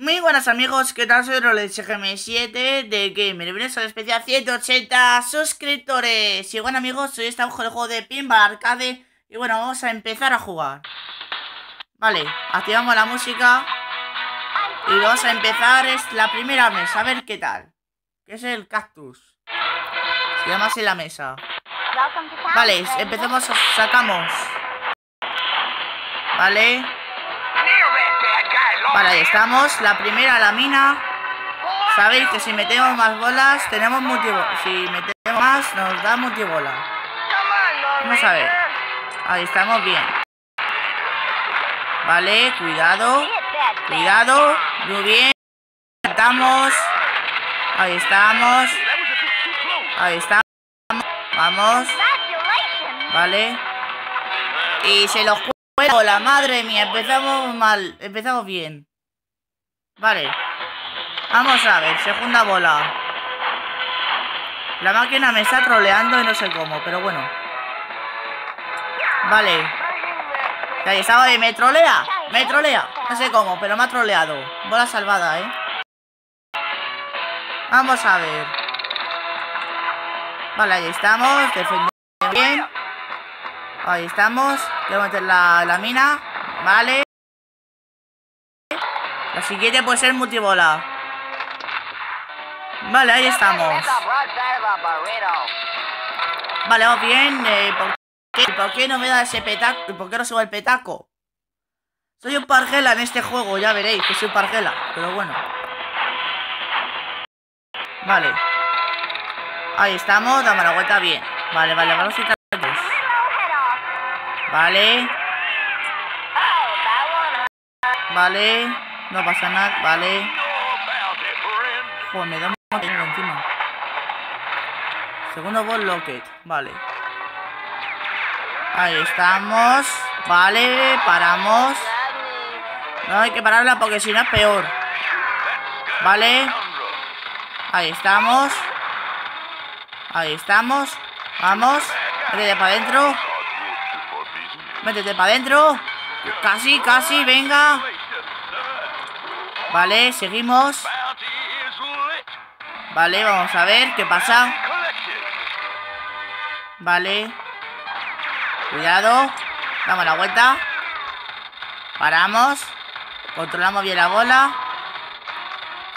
Muy buenas amigos, ¿qué tal? Soy RolexGM7 de Gamer. Bienvenidos al especial 180 suscriptores. Y bueno amigos, hoy estamos con el juego de Pinball Arcade. Y bueno, vamos a empezar a jugar. Vale, activamos la música. Y vamos a empezar, es la primera mesa, a ver qué tal. Que es el cactus. Se llama así la mesa. Vale, empezamos, sacamos. Vale. Vale, ahí estamos. La primera, la mina. Sabéis que si metemos más bolas, tenemos multibola. Si metemos más, nos da multibola. Vamos a ver. Ahí estamos bien. Vale, cuidado. Cuidado. Muy bien. Estamos. Ahí estamos. Ahí estamos. Vamos. Vale. Y se los Hola, madre mía, empezamos mal. Empezamos bien. Vale. Vamos a ver, segunda bola. La máquina me está troleando y no sé cómo, pero bueno. Vale. Ahí estaba de me trolea. Me trolea. No sé cómo, pero me ha troleado. Bola salvada, ¿eh? Vamos a ver. Vale, ahí estamos. Defendiendo bien. Ahí estamos. Voy a meter la, la mina. Vale. La siguiente puede ser multibola. Vale, ahí estamos. Vale, vamos bien. Eh, ¿por, qué, ¿por, qué, no me da ese petaco? ¿Por qué no subo el petaco? Soy un pargela en este juego, ya veréis que soy un pargela. Pero bueno. Vale. Ahí estamos, damos la vuelta bien. Vale, vale, vamos a Vale. Vale. No pasa nada. Vale. Joder, me da un encima. Segundo ball locket. Vale. Ahí estamos. Vale, paramos. No hay que pararla porque si no es peor. Vale. Ahí estamos. Ahí estamos. Vamos. Vete para adentro. Métete para adentro. Casi, casi, venga. Vale, seguimos. Vale, vamos a ver qué pasa. Vale. Cuidado. Damos la vuelta. Paramos. Controlamos bien la bola.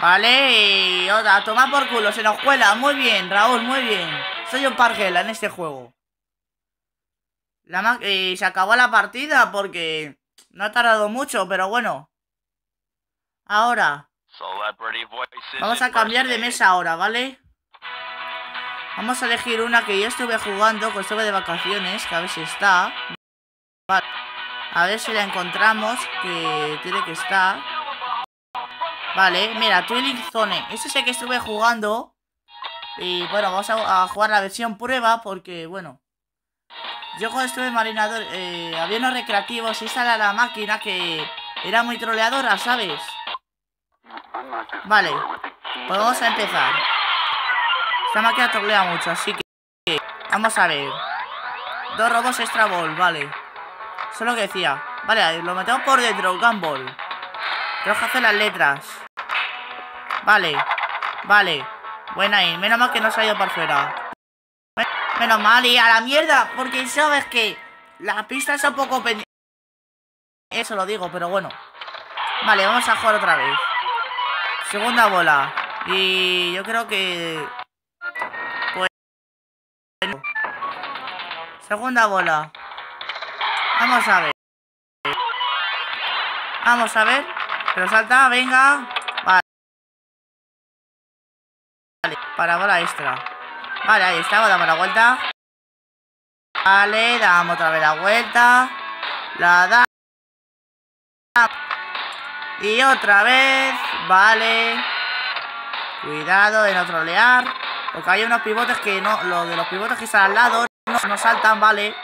Vale, y otra, a tomar por culo, se nos cuela. Muy bien, Raúl, muy bien. Soy un pargela en este juego. La y se acabó la partida porque no ha tardado mucho, pero bueno. Ahora. Vamos a cambiar de mesa ahora, ¿vale? Vamos a elegir una que yo estuve jugando, que estuve de vacaciones, que a ver si está. Vale. A ver si la encontramos, que tiene que estar. Vale, mira, Twilling Zone. Ese es el que estuve jugando. Y bueno, vamos a jugar la versión prueba porque, bueno, yo cuando estuve en marinador, eh, había unos recreativos y esa la máquina que era muy troleadora, ¿sabes? Vale, pues vamos a empezar. Esta máquina trolea mucho, así que vamos a ver. Dos robos extra ball, vale. Eso es lo que decía. Vale, lo metemos por dentro, Gumball. Tengo que hacer las letras. Vale, vale. Buena ahí, menos mal que no se ha ido por fuera. Menos mal, y a la mierda, porque sabes que la pista es un poco pendiente. Eso lo digo, pero bueno. Vale, vamos a jugar otra vez. Segunda bola. Y yo creo que... Pues... Segunda bola. Vamos a ver. Vamos a ver. Pero salta, venga. Vale. Vale, para bola extra. Vale, ahí estamos, damos la vuelta. Vale, damos otra vez la vuelta. La damos. Y otra vez. Vale. Cuidado de no trolear. Porque hay unos pivotes que no. Los de los pivotes que están al lado no, no saltan, vale.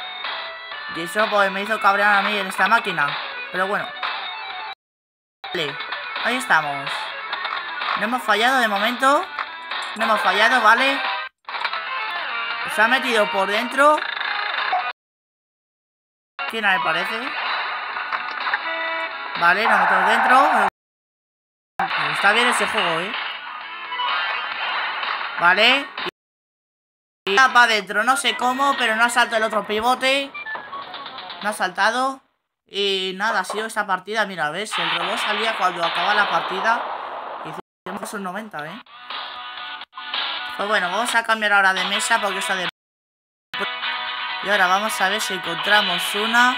Y eso pues me hizo cabrear a mí en esta máquina. Pero bueno. Vale. Ahí estamos. No hemos fallado de momento. No hemos fallado, vale. Se ha metido por dentro. ¿Quién me parece? Vale, nos metemos dentro. está bien ese juego, ¿eh? Vale. Y va adentro, no sé cómo, pero no ha saltado el otro pivote. No ha saltado. Y nada, ha sido esta partida. Mira, ves, el robot salía cuando acaba la partida. Hicimos un 90, ¿eh? Pues bueno, vamos a cambiar ahora de mesa porque está de... Y ahora vamos a ver si encontramos una.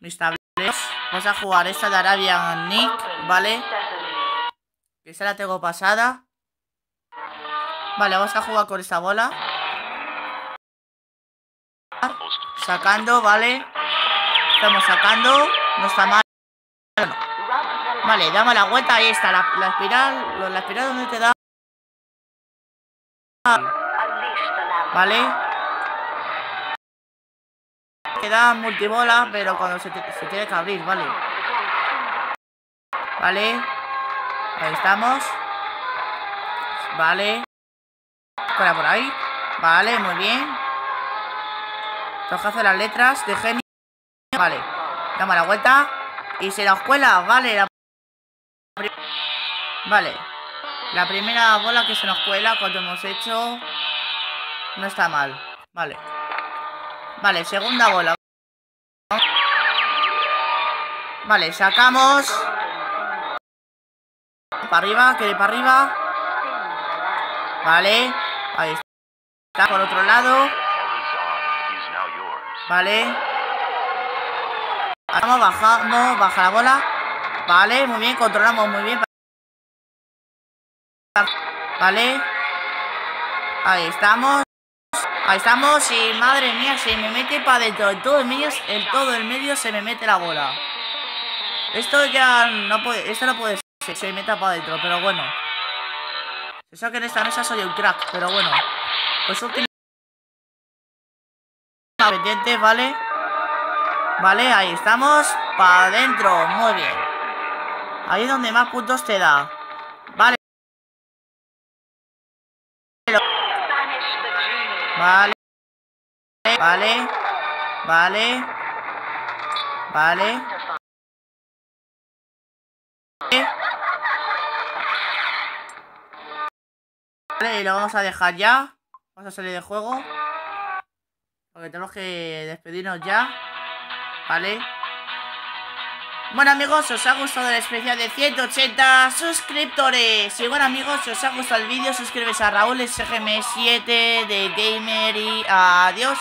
Mis. Vamos a jugar esta de Arabian Nick, ¿vale? Esa la tengo pasada. Vale, vamos a jugar con esta bola. Sacando, ¿vale? Estamos sacando. No está mal. Vale, damos la vuelta. Ahí está la, la espiral. La espiral donde te da. Vale queda multibola, pero cuando se, tiene que abrir, ¿vale? Vale. Ahí estamos. Vale. Fuera por ahí. Vale, muy bien. Tengo que hacer las letras de genio. Vale. Damos la vuelta. Y se la escuela, vale. Vale. La primera bola que se nos cuela cuando hemos hecho no está mal. Vale. Vale, segunda bola. Vale, sacamos. Para arriba, que para arriba. Vale. Ahí está. Por otro lado. Vale. Vamos, bajamos, baja la bola. Vale, muy bien, controlamos muy bien. Vale. Ahí estamos. Ahí estamos y madre mía, se me mete para dentro. En todo el medio, en todo el medio se me mete la bola. Esto ya no puede, esto no puede ser, se meta para adentro, pero bueno. Eso que en esta mesa soy un crack, pero bueno. Pues última pendiente, ¿vale? Vale, ahí estamos. Para adentro, muy bien. Ahí es donde más puntos te da. Vale. Vale. Vale. Vale. Vale, y lo vamos a dejar ya. Vamos a salir de juego. Porque tenemos que despedirnos ya. Vale. Bueno amigos, os ha gustado el especial de 180 suscriptores. Y bueno amigos, si os ha gustado el vídeo, suscríbete a Raúl SGM7 de Gamer y adiós